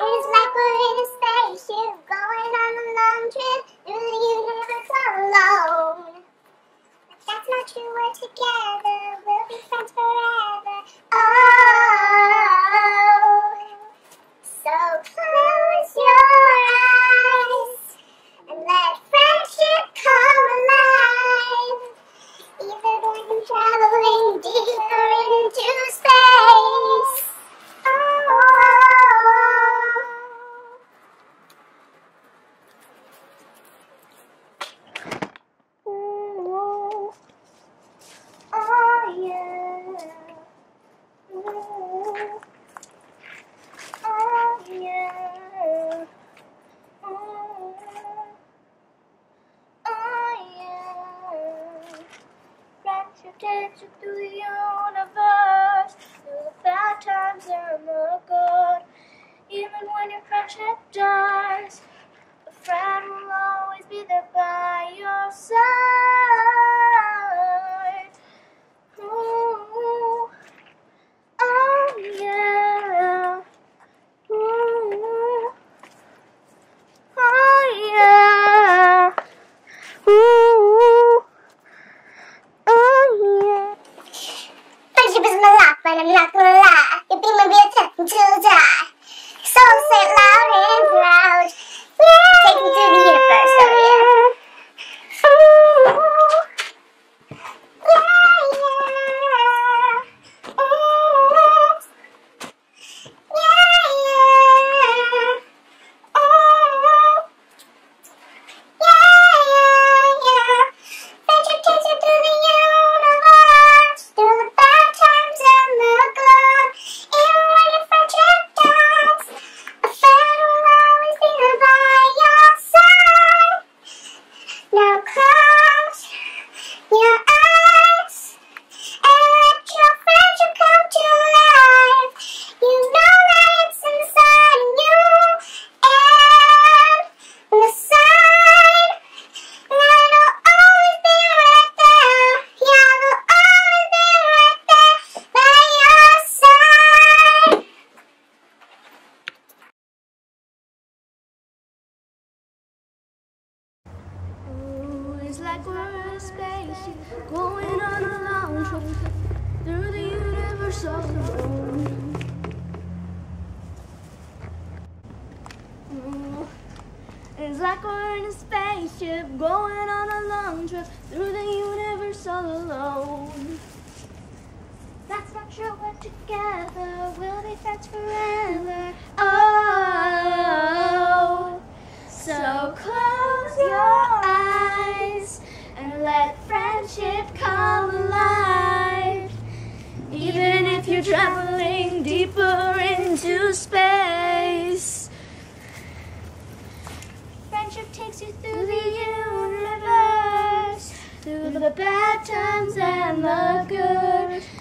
It's like we're in a spaceship going on a long trip through the universe alone. But that's not true, we're together, we'll be friends forever. Traveling deeper Through the universe, through the bad times and the good. Even when your friendship dies, a friend will always be there by your side. la. Now close like we're in a spaceship going on a long trip through the universe alone. It's like we're in a spaceship going on a long trip through the universe all alone. That's not true, we're together, we'll be friends forever. Oh, so close your and let friendship come alive. Even if you're traveling deeper into space, friendship takes you through the universe, through the bad times and the good.